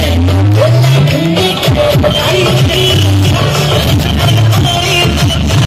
Hey,